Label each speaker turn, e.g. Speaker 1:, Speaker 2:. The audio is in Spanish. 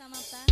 Speaker 1: Samapta.